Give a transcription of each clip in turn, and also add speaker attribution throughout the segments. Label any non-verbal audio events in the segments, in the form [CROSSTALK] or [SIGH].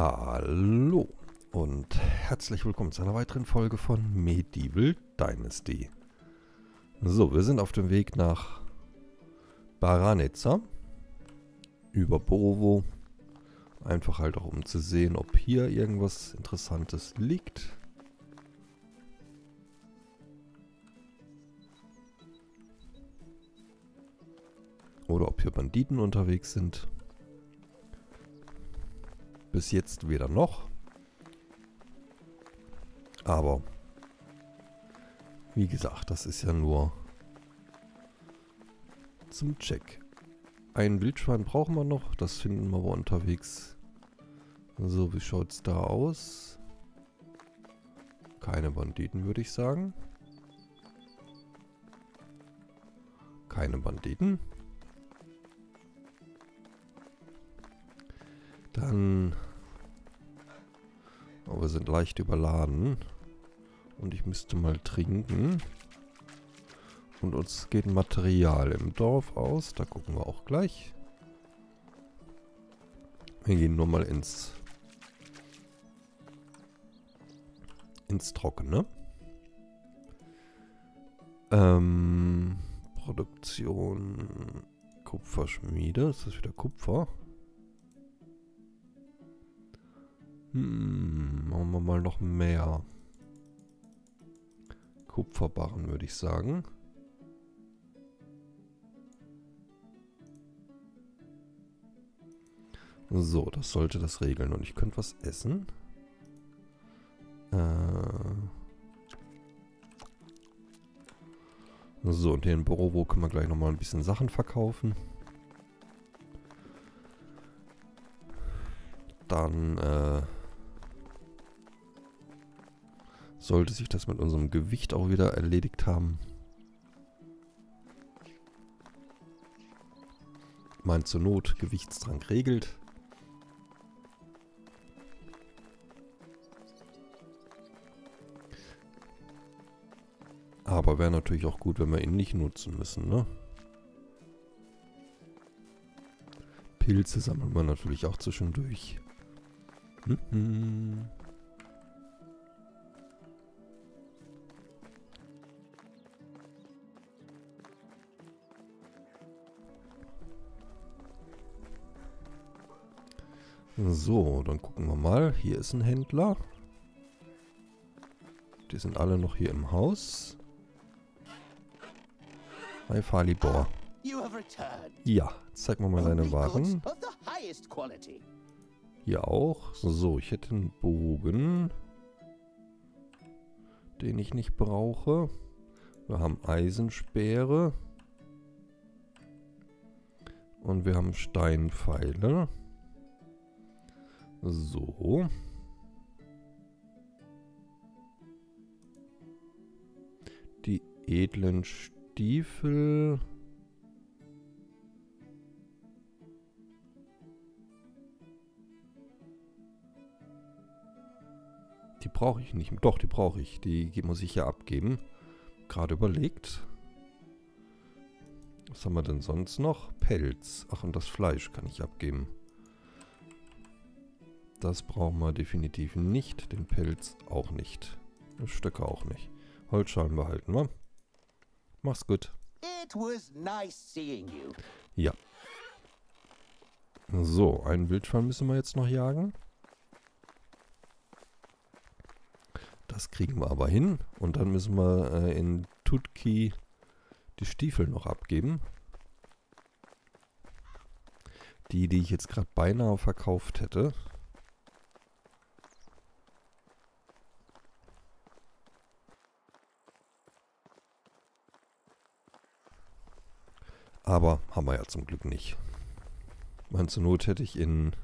Speaker 1: Hallo und herzlich willkommen zu einer weiteren Folge von Medieval Dynasty. So, wir sind auf dem Weg nach Baraneza über Borovo. Einfach halt auch um zu sehen, ob hier irgendwas Interessantes liegt. Oder ob hier Banditen unterwegs sind. Bis jetzt weder noch. Aber wie gesagt, das ist ja nur zum Check. Ein Wildschwein brauchen wir noch. Das finden wir unterwegs. So, wie schaut es da aus? Keine Banditen, würde ich sagen. Keine Banditen. Dann... Oh, wir sind leicht überladen. Und ich müsste mal trinken. Und uns geht Material im Dorf aus. Da gucken wir auch gleich. Wir gehen nur mal ins... ins Trockene. Ähm... Produktion... Kupferschmiede. Ist das wieder Kupfer? Hm, machen wir mal noch mehr. Kupferbarren, würde ich sagen. So, das sollte das regeln. Und ich könnte was essen. Äh so, und hier in Borovo können wir gleich nochmal ein bisschen Sachen verkaufen. Dann, äh sollte sich das mit unserem Gewicht auch wieder erledigt haben. Mein zur Not Gewichtstrank regelt. Aber wäre natürlich auch gut, wenn wir ihn nicht nutzen müssen, ne? Pilze sammeln wir natürlich auch zwischendurch. Mhm. So, dann gucken wir mal. Hier ist ein Händler. Die sind alle noch hier im Haus. Hi, Falibor. Ja, zeig mir mal deine Waren. Hier auch. So, ich hätte einen Bogen, den ich nicht brauche. Wir haben Eisenspeere. Und wir haben Steinpfeile. So. Die edlen Stiefel. Die brauche ich nicht. Doch, die brauche ich. Die muss ich ja abgeben. Gerade überlegt. Was haben wir denn sonst noch? Pelz. Ach, und das Fleisch kann ich abgeben. Das brauchen wir definitiv nicht. Den Pelz auch nicht. Stöcke auch nicht. Holzschalen behalten wir. Mach's gut. Nice ja. So, einen Wildschwein müssen wir jetzt noch jagen. Das kriegen wir aber hin. Und dann müssen wir äh, in Tutki die Stiefel noch abgeben. Die, die ich jetzt gerade beinahe verkauft hätte. Aber haben wir ja zum Glück nicht. Meine zur Not hätte ich in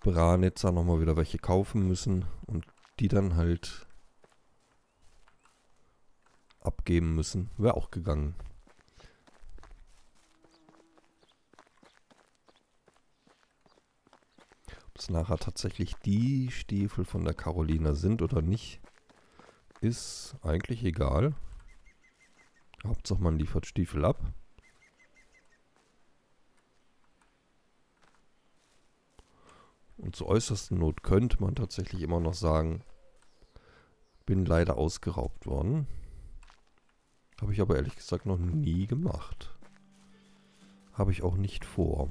Speaker 1: Branitzer nochmal wieder welche kaufen müssen und die dann halt abgeben müssen. Wäre auch gegangen. Ob es nachher tatsächlich die Stiefel von der Carolina sind oder nicht, ist eigentlich egal. Hauptsache man liefert Stiefel ab. Und zur äußersten Not könnte man tatsächlich immer noch sagen, bin leider ausgeraubt worden. Habe ich aber ehrlich gesagt noch nie gemacht. Habe ich auch nicht vor.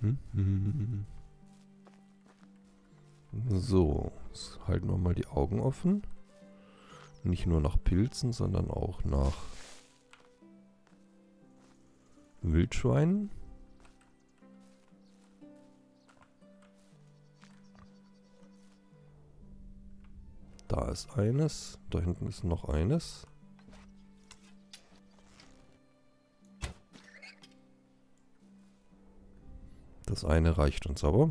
Speaker 1: Hm, [LAUGHS] So, jetzt halten wir mal die Augen offen. Nicht nur nach Pilzen, sondern auch nach Wildschweinen. Da ist eines. Da hinten ist noch eines. Das eine reicht uns aber.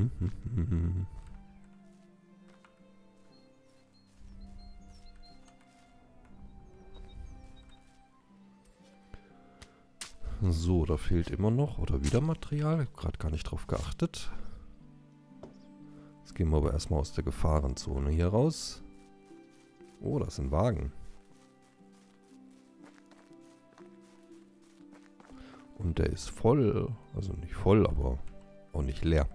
Speaker 1: [LAUGHS] So, da fehlt immer noch oder wieder Material. Ich habe gerade gar nicht drauf geachtet. Jetzt gehen wir aber erstmal aus der Gefahrenzone hier raus. Oh, das ist ein Wagen. Und der ist voll. Also nicht voll, aber auch nicht leer.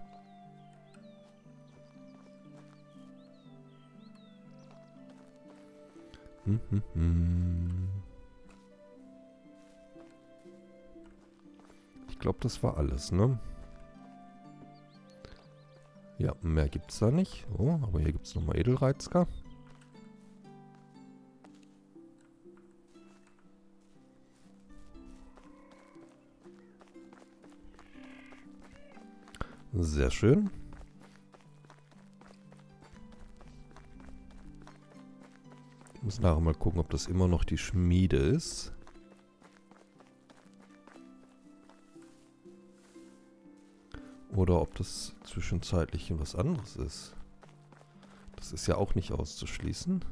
Speaker 1: Ich glaube, das war alles, ne? Ja, mehr gibt es da nicht. Oh, aber hier gibt es nochmal Edelreizker. Sehr schön. Muss nachher mal gucken, ob das immer noch die Schmiede ist. Oder ob das zwischenzeitlich was anderes ist. Das ist ja auch nicht auszuschließen.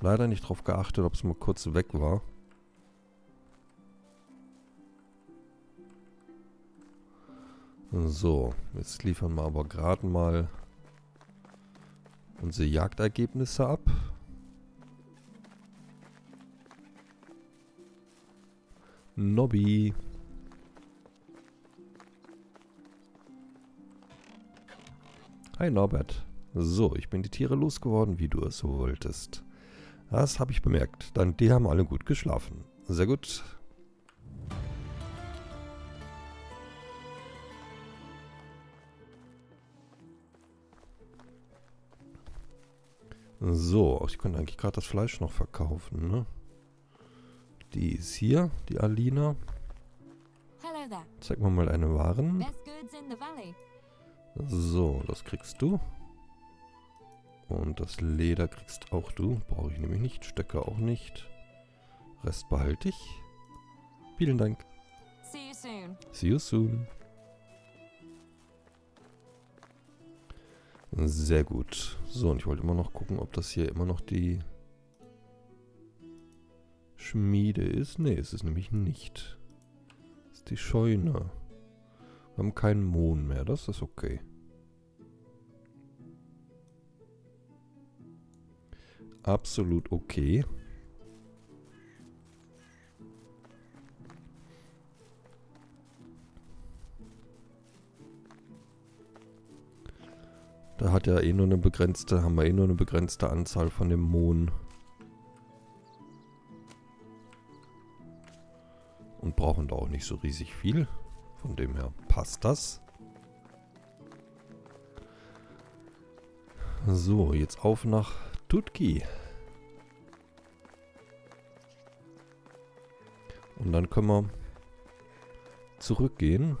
Speaker 1: Leider nicht darauf geachtet, ob es mal kurz weg war. So, jetzt liefern wir aber gerade mal unsere Jagdergebnisse ab. Nobby. Hi Norbert. So, ich bin die Tiere losgeworden, wie du es wolltest. Das habe ich bemerkt. Dann, die haben alle gut geschlafen. Sehr gut. So, ich könnte eigentlich gerade das Fleisch noch verkaufen, ne? Die ist hier, die Alina. Zeig mir mal deine Waren. So, das kriegst du. Und das Leder kriegst auch du. Brauche ich nämlich nicht. Stöcke auch nicht. Rest behalte ich. Vielen Dank. See you soon. See you soon. Sehr gut. So, und ich wollte immer noch gucken, ob das hier immer noch die Schmiede ist. Ne, ist es nämlich nicht. Das ist die Scheune. Wir haben keinen Mohn mehr, das ist okay. Absolut okay. Da hat ja eh nur eine begrenzte, haben wir eh nur eine begrenzte Anzahl von dem Mohn. Und brauchen da auch nicht so riesig viel. Von dem her passt das. So, jetzt auf nach Tutki. Und dann können wir zurückgehen.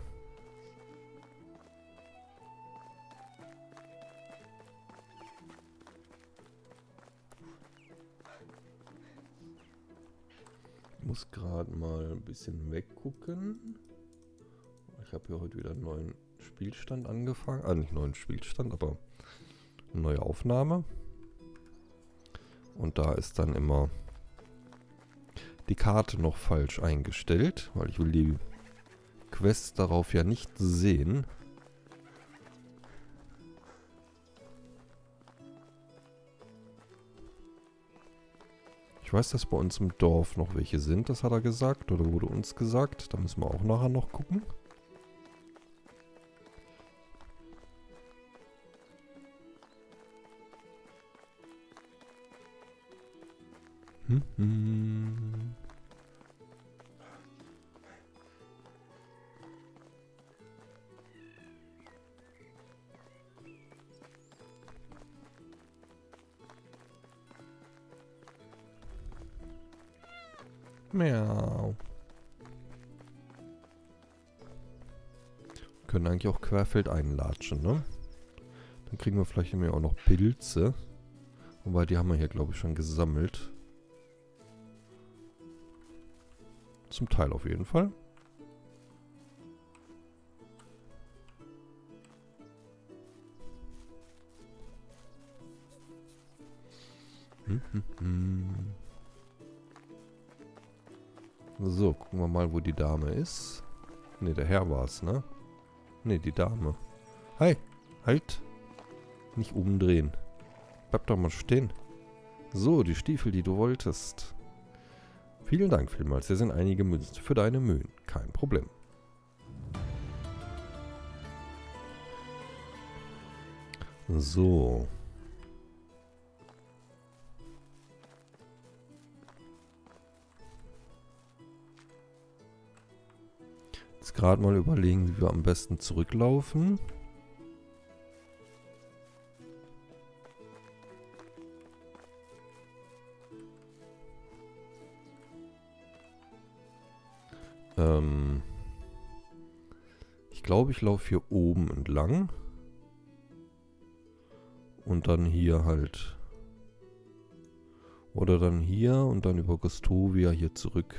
Speaker 1: Muss gerade mal ein bisschen weggucken. Ich habe hier heute wieder einen neuen Spielstand angefangen. Ah, nicht neuen Spielstand, aber eine neue Aufnahme. Und da ist dann immer die Karte noch falsch eingestellt, weil ich will die Quest darauf ja nicht sehen. Ich weiß, dass bei uns im Dorf noch welche sind, das hat er gesagt. Oder wurde uns gesagt. Da müssen wir auch nachher noch gucken. Hm, hm. Miau. Können eigentlich auch querfeld einlatschen, ne? Dann kriegen wir vielleicht immer auch noch Pilze. Wobei, die haben wir hier, glaube ich, schon gesammelt. Zum Teil auf jeden Fall. Hm, hm, hm. So, gucken wir mal, wo die Dame ist. Ne, der Herr war es, ne? Ne, die Dame. Hi, halt. Nicht umdrehen. Bleib doch mal stehen. So, die Stiefel, die du wolltest. Vielen Dank vielmals. Hier sind einige Münzen für deine Mühen. Kein Problem. So. Gerade mal überlegen, wie wir am besten zurücklaufen. Ähm ich glaube, ich laufe hier oben entlang. Und dann hier halt. Oder dann hier und dann über Gostovia hier zurück.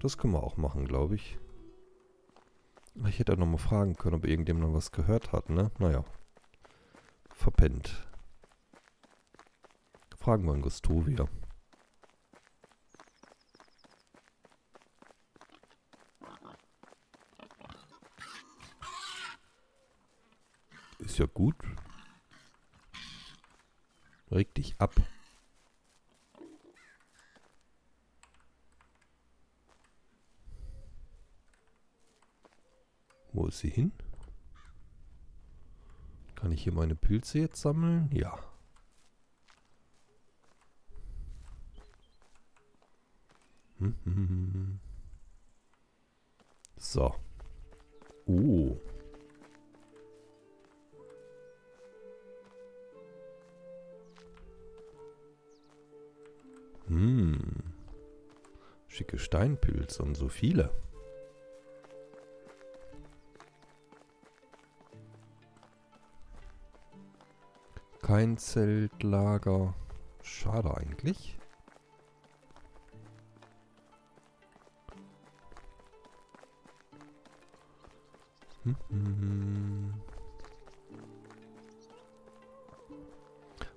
Speaker 1: Das können wir auch machen, glaube ich. Ich hätte auch nochmal fragen können, ob irgendjemand was gehört hat, ne? Naja. Verpennt. Fragen wir an Gostovia. Ist ja gut. Reg dich ab. Ist sie hin? Kann ich hier meine Pilze jetzt sammeln? Ja. [LAUGHS] So. Oh. Hm. Schicke Steinpilze und so viele. Kein Zeltlager. Schade eigentlich. Hm, hm.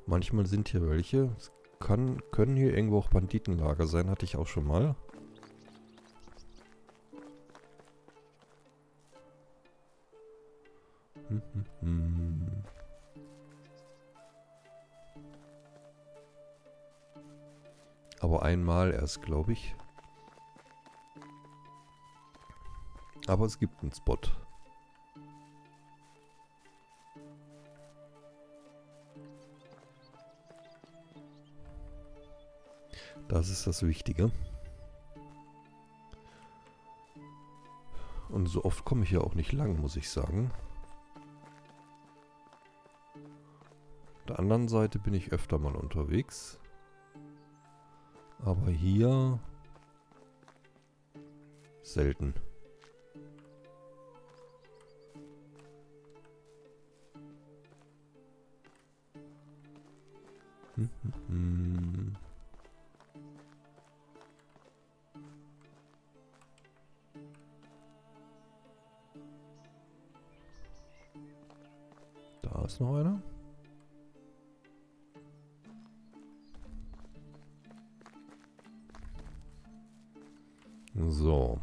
Speaker 1: Manchmal sind hier welche. Es kann, können hier irgendwo auch Banditenlager sein, hatte ich auch schon mal. Hm, hm, hm. Aber einmal erst, glaube ich. Aber es gibt einen Spot. Das ist das Wichtige. Und so oft komme ich ja auch nicht lang, muss ich sagen. Auf der anderen Seite bin ich öfter mal unterwegs. Aber hier selten. Da ist noch einer. So.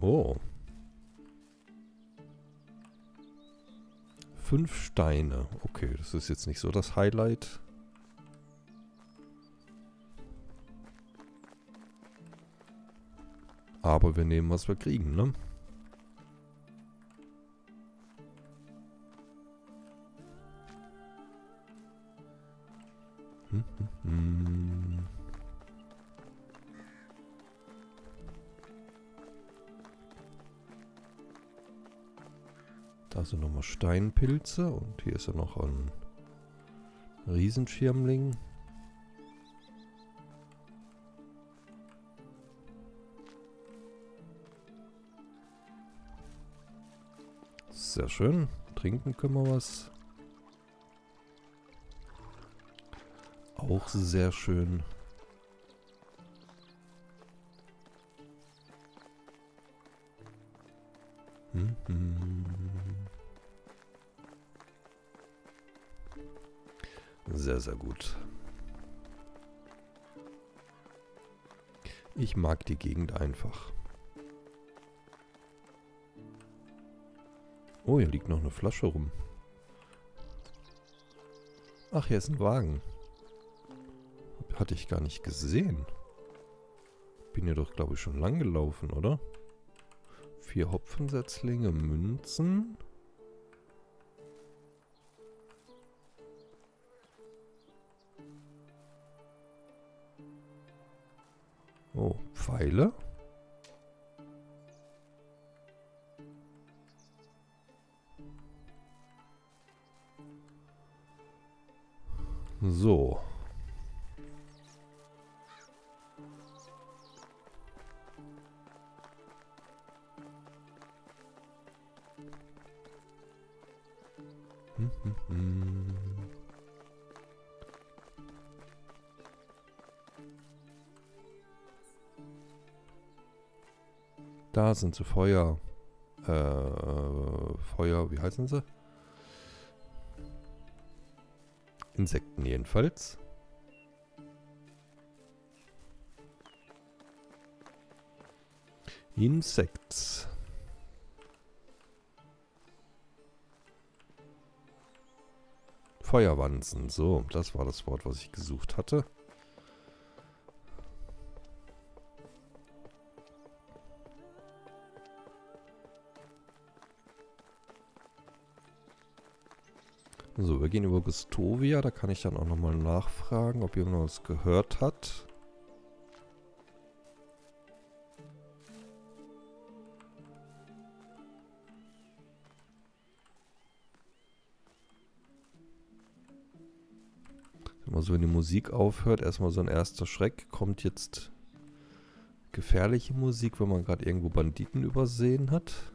Speaker 1: Oh. Fünf Steine. Okay, das ist jetzt nicht so das Highlight. Aber wir nehmen, was wir kriegen, ne? Da sind nochmal Steinpilze und hier ist ja noch ein Riesenschirmling. Sehr schön. Trinken können wir was. Auch sehr schön. Hm, hm. Sehr, sehr gut. Ich mag die Gegend einfach. Oh, hier liegt noch eine Flasche rum. Ach, hier ist ein Wagen. Hatte ich gar nicht gesehen. Bin ja doch, glaube ich, schon lang gelaufen, oder? Vier Hopfensetzlinge, Münzen. Oh, Pfeile. So. Sind sie Feuer. Äh, Feuer, wie heißen sie? Insekten jedenfalls. Insects. Feuerwanzen. So, das war das Wort, was ich gesucht hatte. So, wir gehen über Gustovia. Da kann ich dann auch nochmal nachfragen, ob jemand was gehört hat. Immer so, wenn die Musik aufhört, erstmal so ein erster Schreck. Kommt jetzt gefährliche Musik, wenn man gerade irgendwo Banditen übersehen hat.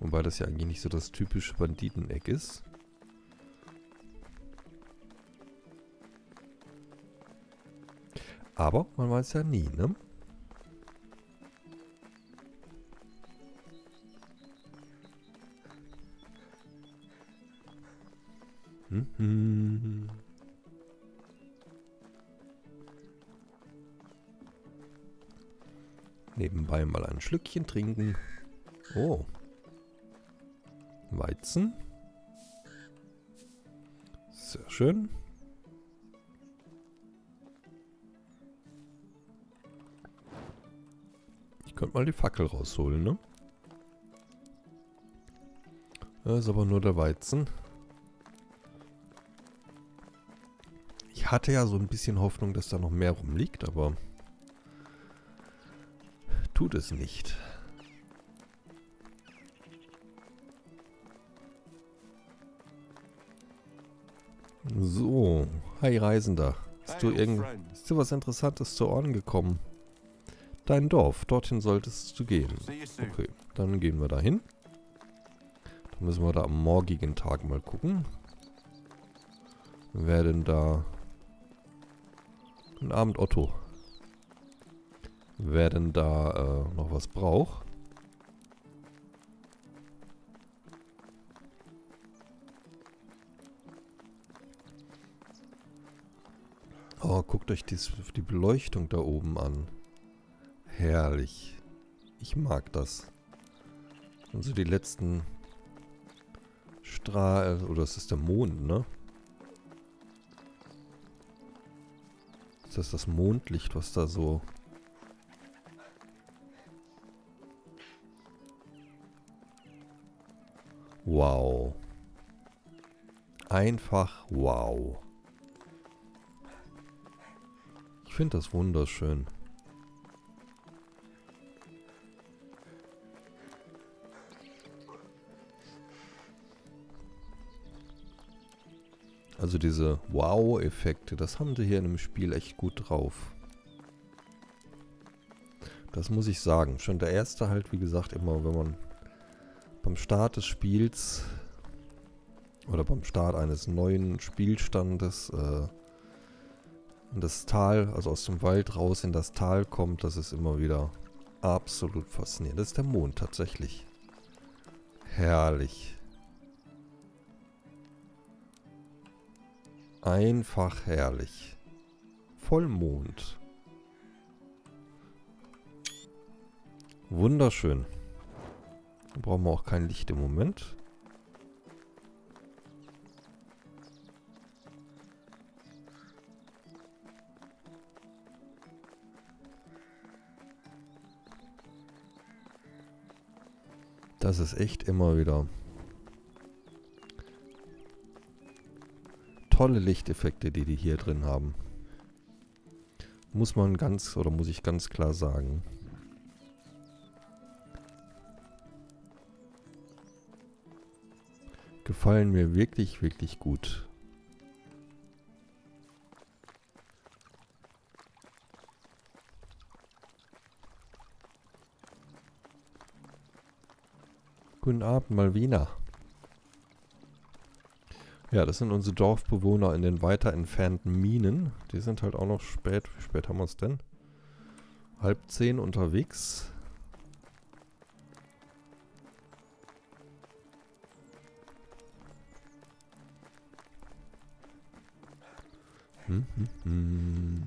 Speaker 1: Wobei das ja eigentlich nicht so das typische Banditeneck ist. Aber man weiß ja nie, ne? [LAUGHS] Nebenbei mal ein Schlückchen trinken. Oh. Weizen. Sehr schön. Ich könnte mal die Fackel rausholen, ne? Das ist aber nur der Weizen. Ich hatte ja so ein bisschen Hoffnung, dass da noch mehr rumliegt, aber tut es nicht. So, hi Reisender. Ist du, irgend, ist dir was Interessantes zu Ohren gekommen? Dein Dorf, dorthin solltest du gehen. Okay, dann gehen wir dahin. Dann müssen wir da am morgigen Tag mal gucken. Wer denn da... Guten Abend, Otto. Wer denn da äh, noch was braucht. Oh, guckt euch dies, die Beleuchtung da oben an. Herrlich. Ich mag das. Also die letzten Strahl... Oder ist der Mond, ne? Ist das das Mondlicht, was da so... Wow. Einfach wow. Finde das wunderschön. Also diese Wow-Effekte, das haben sie hier in dem Spiel echt gut drauf. Das muss ich sagen. Schon der erste halt, wie gesagt, immer, wenn man beim Start des Spiels oder beim Start eines neuen Spielstandes äh, in das Tal, also aus dem Wald raus in das Tal kommt, das ist immer wieder absolut faszinierend. Das ist der Mond tatsächlich. Herrlich. Einfach herrlich. Vollmond. Wunderschön. Da brauchen wir auch kein Licht im Moment. Das ist echt immer wieder tolle Lichteffekte, die die hier drin haben. Muss man ganz, oder muss ich ganz klar sagen. Gefallen mir wirklich, wirklich gut. Guten Abend, Malvina. Ja, das sind unsere Dorfbewohner in den weiter entfernten Minen. Die sind halt auch noch spät. Wie spät haben wir es denn? Halb zehn unterwegs. Hm, hm, hm.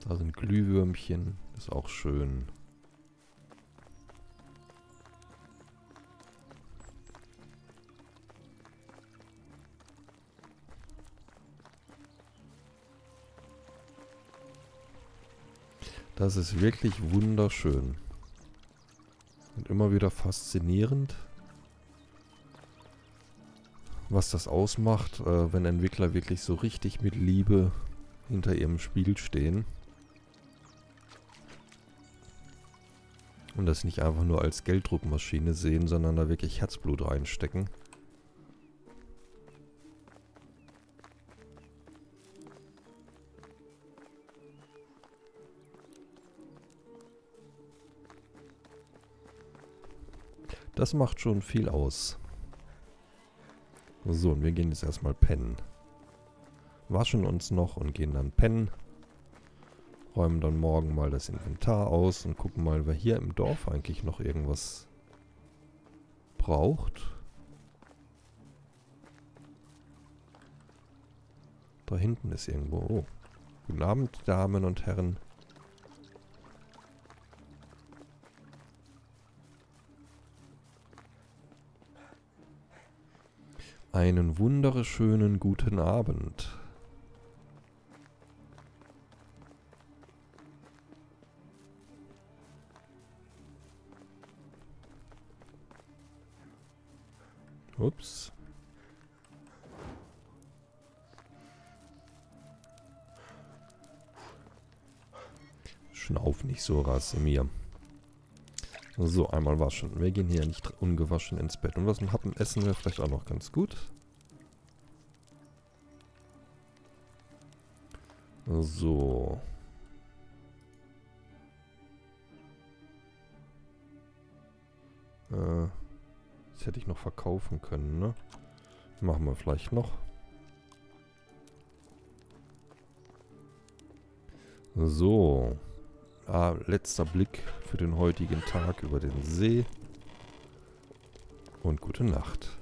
Speaker 1: Da sind Glühwürmchen. Ist auch schön. Das ist wirklich wunderschön. Und immer wieder faszinierend, was das ausmacht, äh, wenn Entwickler wirklich so richtig mit Liebe hinter ihrem Spiel stehen. Und das nicht einfach nur als Gelddruckmaschine sehen, sondern da wirklich Herzblut reinstecken. Das macht schon viel aus. So, und wir gehen jetzt erstmal pennen. Waschen uns noch und gehen dann pennen. Räumen dann morgen mal das Inventar aus und gucken mal, wer hier im Dorf eigentlich noch irgendwas braucht. Da hinten ist irgendwo... Oh. Guten Abend, Damen und Herren. Einen wunderschönen guten Abend. Ups. Schnauf nicht so, Rasimir. So, einmal waschen. Wir gehen hier nicht ungewaschen ins Bett. Und was ein Happen essen wir vielleicht auch noch ganz gut. So. Äh, das hätte ich noch verkaufen können, ne? Machen wir vielleicht noch. So. Ah, letzter Blick für den heutigen Tag über den See. Und gute Nacht.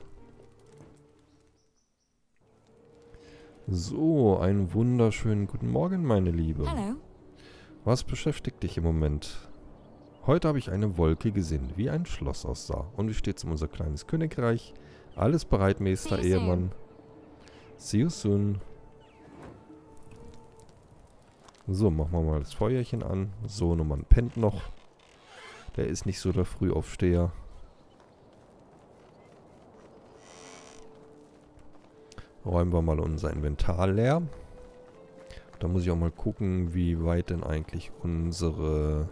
Speaker 1: So, einen wunderschönen guten Morgen, meine Liebe.
Speaker 2: Hello.
Speaker 1: Was beschäftigt dich im Moment? Heute habe ich eine Wolke gesehen, wie ein Schloss aussah. Und wie steht's um unser kleines Königreich? Alles bereit, Meister Ehemann. See you soon. So, machen wir mal das Feuerchen an. So, Nummern pennt noch. Der ist nicht so der Frühaufsteher. Räumen wir mal unser Inventar leer. Da muss ich auch mal gucken, wie weit denn eigentlich unsere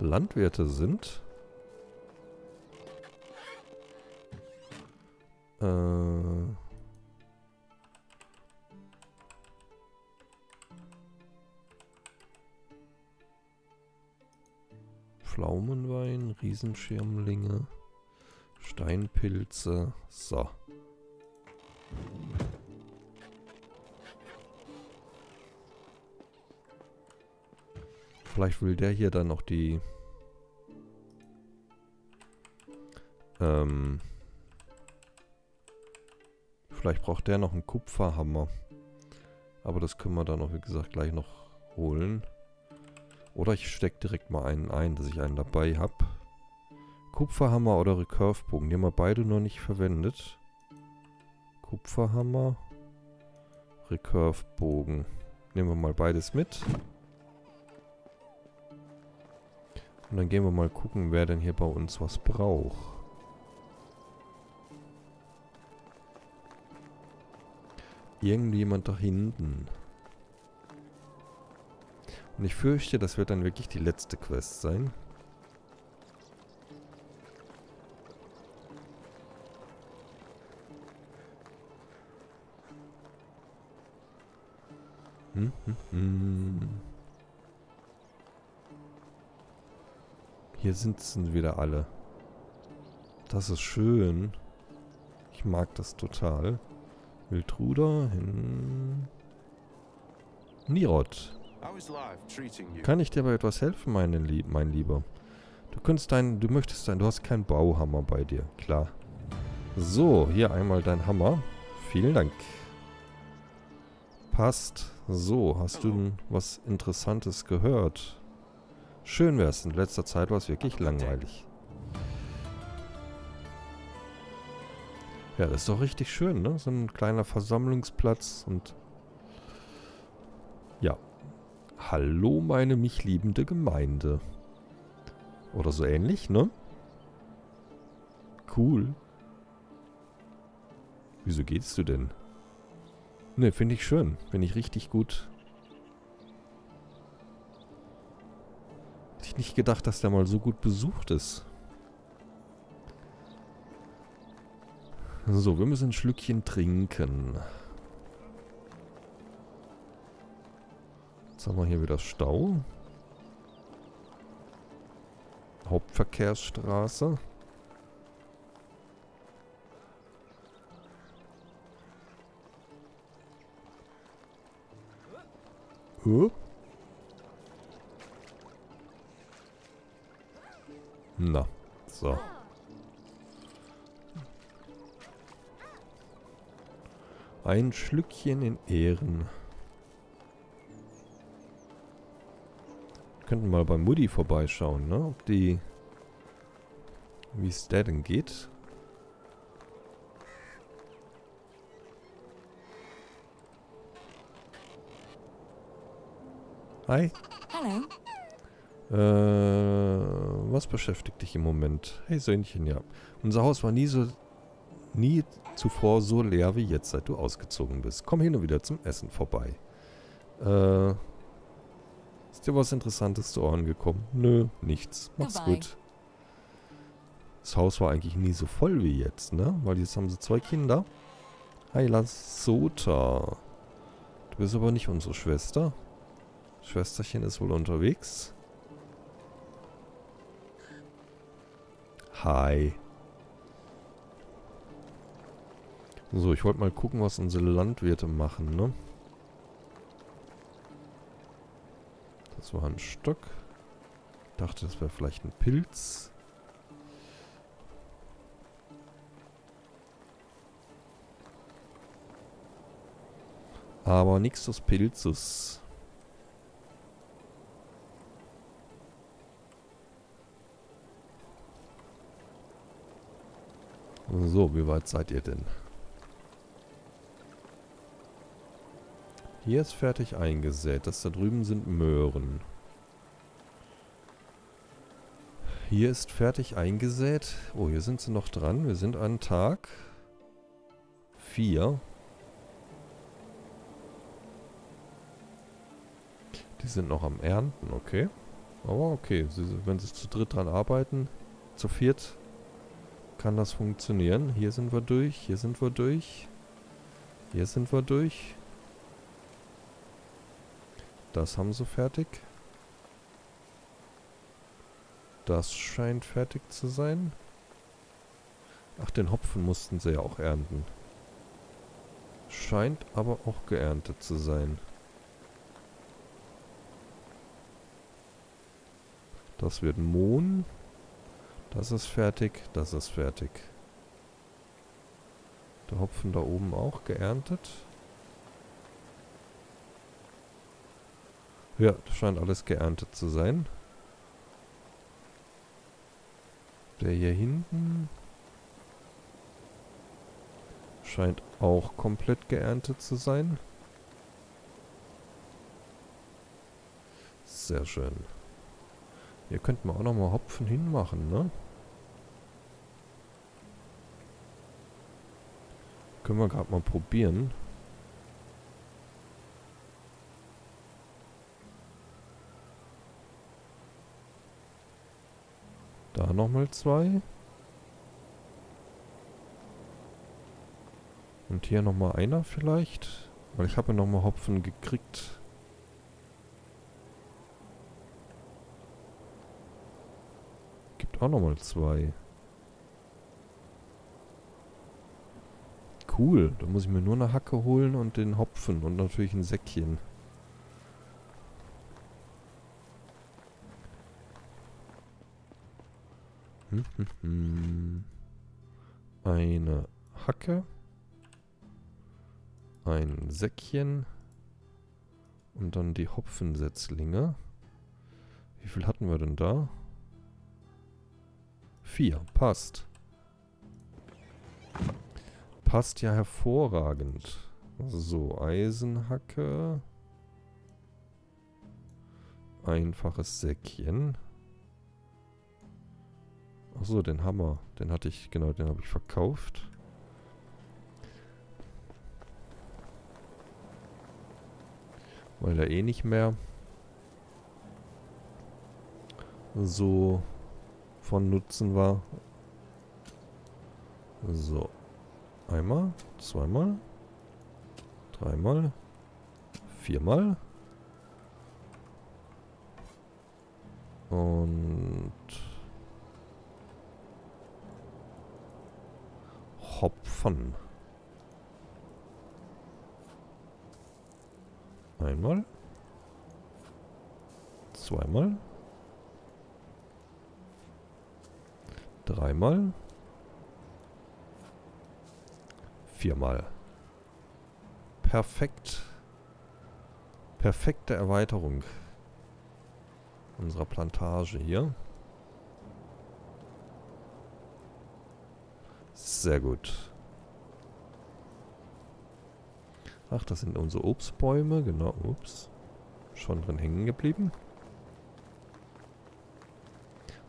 Speaker 1: Landwirte sind. Äh... Pflaumenwein, Riesenschirmlinge, Steinpilze. So. Vielleicht will der hier dann noch die... Ähm... Vielleicht braucht der noch einen Kupferhammer. Aber das können wir dann auch, wie gesagt, gleich noch holen. Oder ich stecke direkt mal einen ein, dass ich einen dabei habe. Kupferhammer oder Recurve-Bogen. Die haben wir beide noch nicht verwendet. Kupferhammer. Recurve-Bogen. Nehmen wir mal beides mit. Und dann gehen wir mal gucken, wer denn hier bei uns was braucht. Irgendjemand da hinten. Und ich fürchte, das wird dann wirklich die letzte Quest sein. Hm, hm, hm. Hier sie wieder alle. Das ist schön. Ich mag das total. Wildruder hin... Nirot. Kann ich dir bei etwas helfen, meine Lieb mein Lieber? Du könntest dein, du möchtest dein, du hast keinen Bauhammer bei dir, klar. So, hier einmal dein Hammer. Vielen Dank. Passt. So, hast du was Interessantes gehört? Schön wär's. In letzter Zeit war es wirklich langweilig. Ja, das ist doch richtig schön, ne? So ein kleiner Versammlungsplatz und... Ja, Hallo, meine mich liebende Gemeinde. Oder so ähnlich, ne? Cool. Wieso gehst du denn? Ne, finde ich schön. Finde ich richtig gut. Hätte ich nicht gedacht, dass der mal so gut besucht ist. So, wir müssen ein Schlückchen trinken. Jetzt haben wir hier wieder Stau. Hauptverkehrsstraße. Huh? Na, so. Ein Schlückchen in Ehren. Könnten mal bei Mutti vorbeischauen, ne? Ob die... Wie es der denn geht. Hi.
Speaker 2: Hallo.
Speaker 1: Äh, was beschäftigt dich im Moment? Hey Söhnchen, ja. Unser Haus war nie so... Nie zuvor so leer wie jetzt, seit du ausgezogen bist. Komm hin und wieder zum Essen vorbei. Äh... Ist dir was Interessantes zu Ohren gekommen? Nö, nichts. Mach's Dabei. gut. Das Haus war eigentlich nie so voll wie jetzt, ne? Weil jetzt haben sie zwei Kinder. Hi, Lasota. Du bist aber nicht unsere Schwester. Schwesterchen ist wohl unterwegs. Hi. So, ich wollte mal gucken, was unsere Landwirte machen, ne? Das war ein Stock. Dachte, das wäre vielleicht ein Pilz. Aber nichts des Pilzes. So, wie weit seid ihr denn? Hier ist fertig eingesät. Das da drüben sind Möhren. Hier ist fertig eingesät. Oh, hier sind sie noch dran. Wir sind an Tag 4. Die sind noch am Ernten, okay. Aber okay, sie, wenn sie zu dritt dran arbeiten, zu viert, kann das funktionieren. Hier sind wir durch, hier sind wir durch. Hier sind wir durch. Das haben sie fertig. Das scheint fertig zu sein. Ach, den Hopfen mussten sie ja auch ernten. Scheint aber auch geerntet zu sein. Das wird Mohn. Das ist fertig, das ist fertig. Der Hopfen da oben auch geerntet. Ja, scheint alles geerntet zu sein. Der hier hinten scheint auch komplett geerntet zu sein. Sehr schön. Hier könnten wir auch nochmal Hopfen hinmachen, ne? Können wir gerade mal probieren. Da nochmal zwei. Und hier nochmal einer vielleicht. Weil ich habe ja nochmal Hopfen gekriegt. Gibt auch nochmal zwei. Cool. Da muss ich mir nur eine Hacke holen und den Hopfen und natürlich ein Säckchen. Eine Hacke. Ein Säckchen. Und dann die Hopfensetzlinge. Wie viel hatten wir denn da? Vier. Passt. Passt ja hervorragend. So, Eisenhacke. Einfaches Säckchen. Achso, den Hammer. Den hatte ich, genau, den habe ich verkauft. Weil er eh nicht mehr so von Nutzen war. So. Einmal, zweimal, dreimal, viermal. Und Hopfen. Einmal. Zweimal. Dreimal. Viermal. Perfekt. Perfekte Erweiterung unserer Plantage hier. Sehr gut. Ach, das sind unsere Obstbäume. Genau, ups. Schon drin hängen geblieben.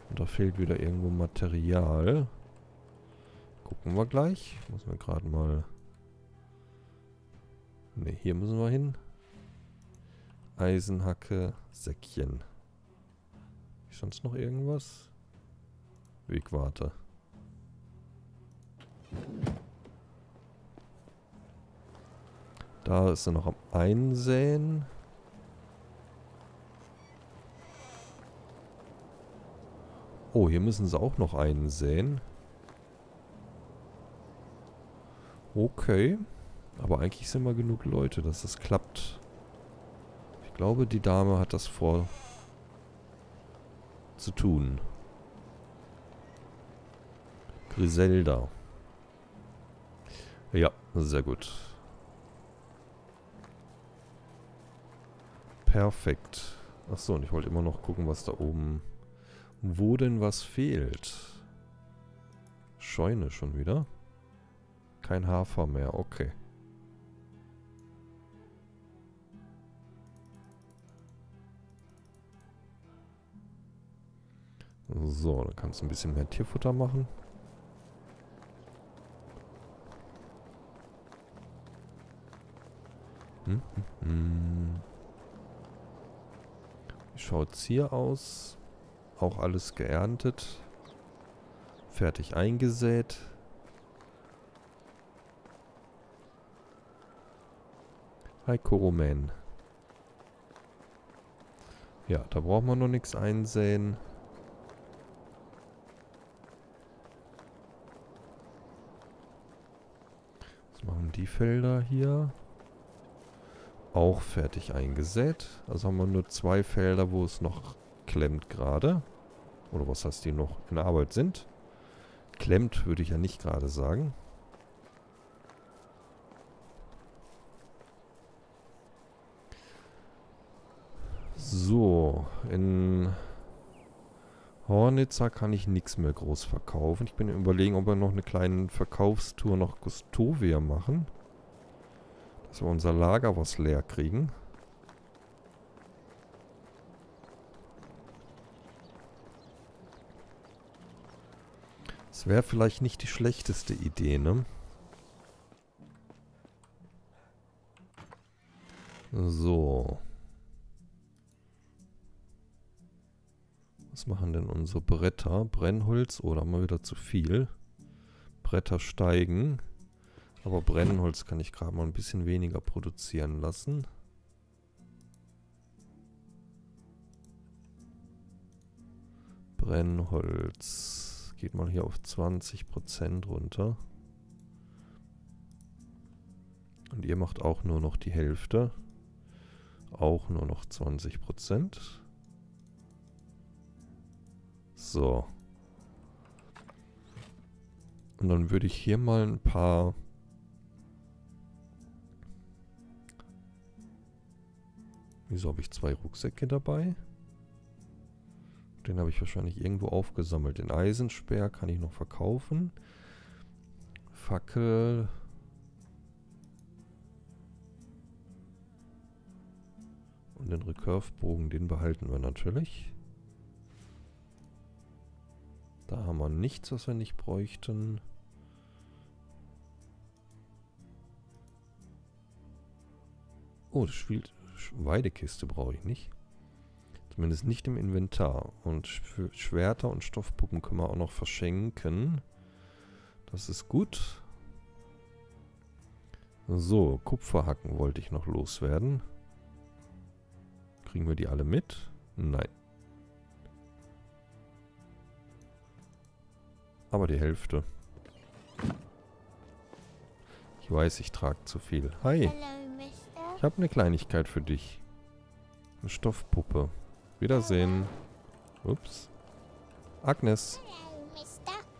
Speaker 1: Und da fehlt wieder irgendwo Material. Gucken wir gleich. Muss man gerade mal... Ne, hier müssen wir hin. Eisenhacke, Säckchen. Ist sonst noch irgendwas? Wegwarte. Da ist er noch am Einsäen. Oh, hier müssen sie auch noch einsäen. Okay. Aber eigentlich sind wir genug Leute, dass das klappt. Ich glaube, die Dame hat das vor zu tun. Griselda. Ja, sehr gut. Perfekt. Achso, und ich wollte immer noch gucken, was da oben... Wo denn was fehlt. Scheune schon wieder. Kein Hafer mehr, okay. So, dann kannst du ein bisschen mehr Tierfutter machen. Hm, hm, hm. Wie schaut's hier aus? Auch alles geerntet. Fertig eingesät. Hi Koroman. Ja, da braucht man noch nichts einsäen. Was machen die Felder hier? Auch fertig eingesät. Also haben wir nur zwei Felder, wo es noch klemmt gerade. Oder was heißt die noch in Arbeit sind. Klemmt würde ich ja nicht gerade sagen. So, in Hornitzer kann ich nichts mehr groß verkaufen. Ich bin überlegen, ob wir noch eine kleine Verkaufstour nach Gustovia machen. Wir unser Lager was leer kriegen. Das wäre vielleicht nicht die schlechteste Idee, ne? So. Was machen denn unsere Bretter? Brennholz, oder oh, haben wir wieder zu viel? Bretter steigen. Aber Brennholz kann ich gerade mal ein bisschen weniger produzieren lassen. Brennholz. Geht mal hier auf 20% runter. Und ihr macht auch nur noch die Hälfte. Auch nur noch 20%. So. Und dann würde ich hier mal ein paar... Wieso habe ich zwei Rucksäcke dabei? Den habe ich wahrscheinlich irgendwo aufgesammelt. Den Eisensperr kann ich noch verkaufen. Fackel. Und den Recurve-Bogen, den behalten wir natürlich. Da haben wir nichts, was wir nicht bräuchten. Oh, das spielt Weidekiste brauche ich nicht. Zumindest nicht im Inventar. Und Schwerter und Stoffpuppen können wir auch noch verschenken. Das ist gut. So, Kupferhacken wollte ich noch loswerden. Kriegen wir die alle mit? Nein. Aber die Hälfte. Ich weiß, ich trage zu viel. Hi. Ich habe eine Kleinigkeit für dich. Eine Stoffpuppe. Wiedersehen. Ups. Agnes.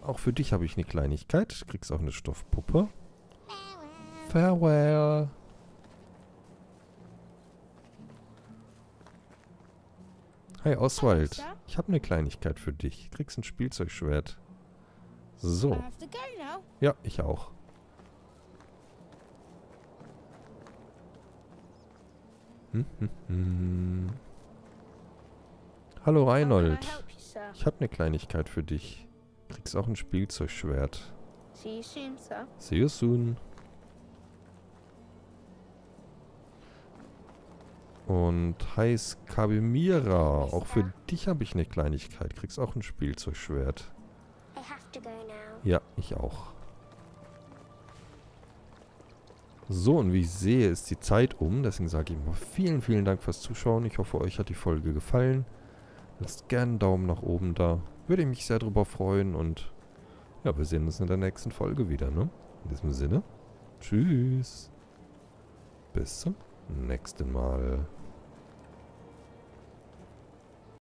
Speaker 1: Auch für dich habe ich eine Kleinigkeit. Du kriegst auch eine Stoffpuppe. Farewell. Hi Oswald. Ich habe eine Kleinigkeit für dich. Du kriegst ein Spielzeugschwert. So. Ja, ich auch. Hm, hm, hm. Hallo Reinhold. Ich habe eine Kleinigkeit für dich. Kriegst auch ein Spielzeugschwert. See you soon, sir. See you soon. Und heiß Kabimira. Auch für dich habe ich eine Kleinigkeit. Kriegst auch ein Spielzeugschwert. Ja, ich auch. So, und wie ich sehe, ist die Zeit um. Deswegen sage ich mal vielen, vielen Dank fürs Zuschauen. Ich hoffe, euch hat die Folge gefallen. Lasst gerne einen Daumen nach oben da. Würde ich mich sehr darüber freuen. Und ja, wir sehen uns in der nächsten Folge wieder, ne? In diesem Sinne, tschüss. Bis zum nächsten Mal.